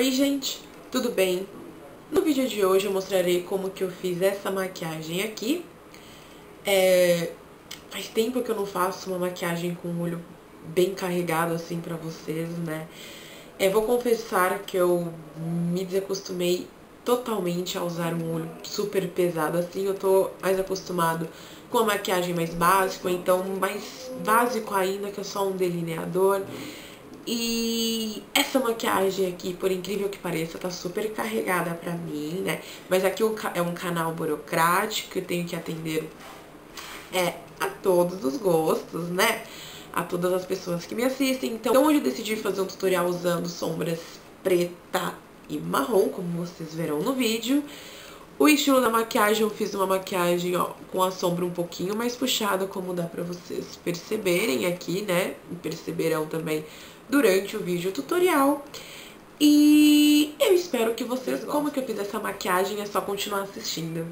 Oi gente, tudo bem? No vídeo de hoje eu mostrarei como que eu fiz essa maquiagem aqui. É... Faz tempo que eu não faço uma maquiagem com o olho bem carregado assim pra vocês, né? É, vou confessar que eu me desacostumei totalmente a usar um olho super pesado assim. Eu tô mais acostumado com a maquiagem mais básica, então mais básico ainda, que é só um delineador. E essa maquiagem aqui, por incrível que pareça, tá super carregada pra mim, né? Mas aqui é um canal burocrático, eu tenho que atender é, a todos os gostos, né? A todas as pessoas que me assistem. Então, hoje eu decidi fazer um tutorial usando sombras preta e marrom, como vocês verão no vídeo. O estilo da maquiagem, eu fiz uma maquiagem ó, com a sombra um pouquinho mais puxada, como dá pra vocês perceberem aqui, né? E perceberão também durante o vídeo tutorial. E eu espero que vocês, como que eu fiz essa maquiagem, é só continuar assistindo.